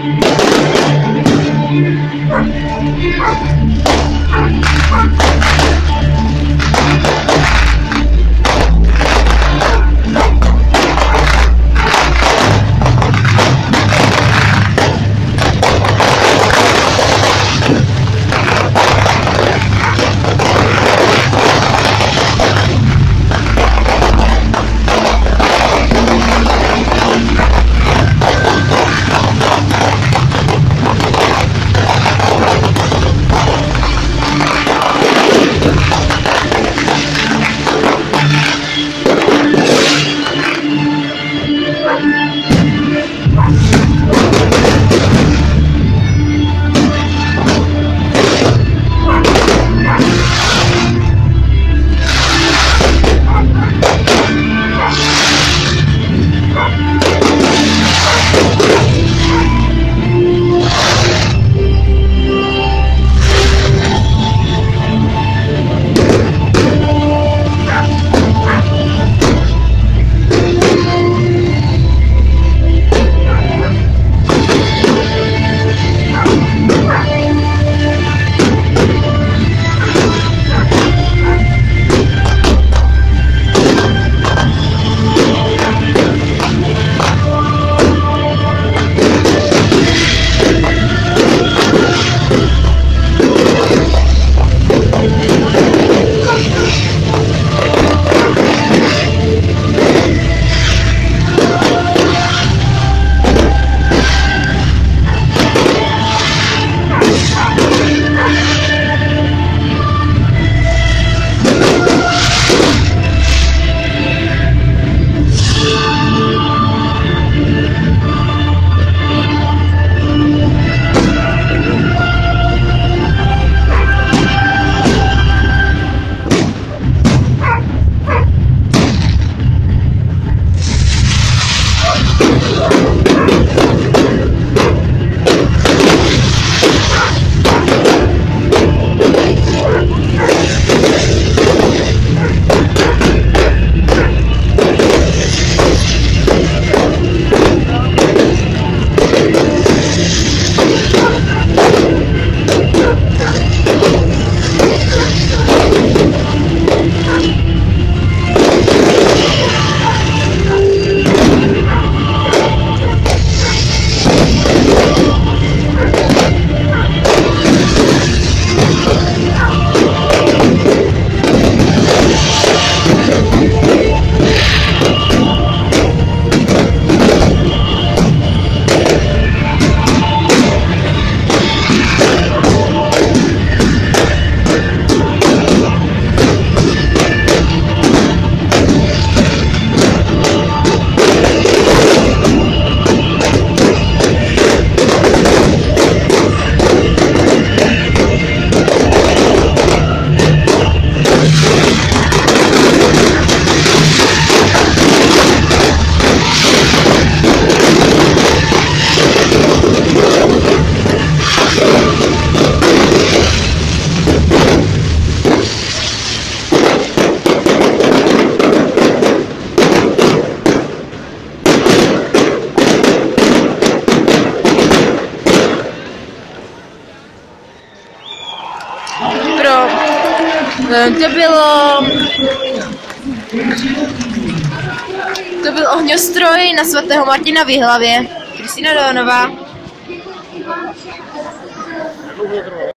Thank you. To bylo... To byl ohňostroj na svatého Martina v Jihlavě. Kristýna Donová.